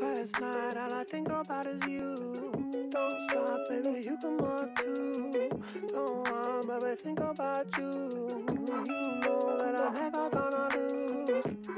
Last night, all I think about is you. Don't stop, baby, you come up too. Don't want, baby, think about you. You know that I'm never gonna lose.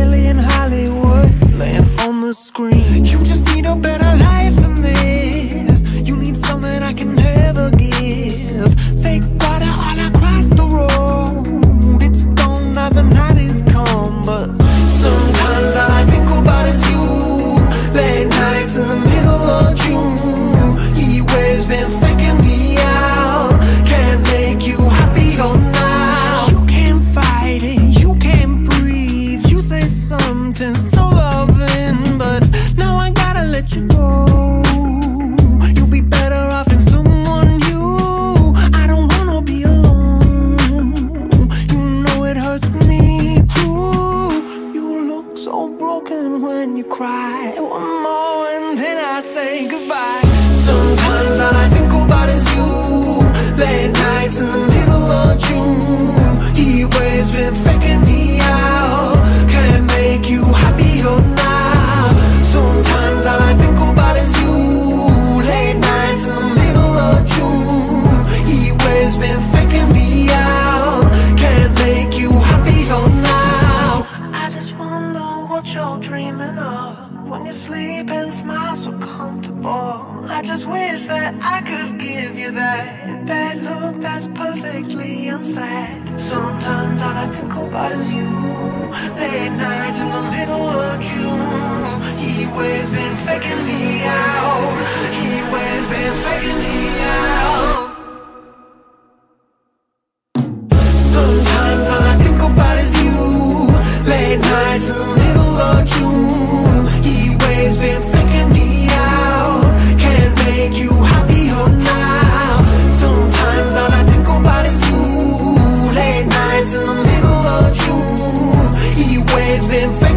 clearly in Hollywood Laying on the screen. You just need a better something so loving But now I gotta let you go. You'll be better off in someone new I don't wanna be alone. You know it hurts me too. You look so broken when you cry. One more and then I say goodbye you're dreaming of. When you sleep and smile so comfortable. I just wish that I could give you that That look that's perfectly unsaid. Sometimes all I think about is you. Late nights in the middle of June. He waves been faking me out. He waves been faking me out. Sometimes all I think about is you. Late nights in the been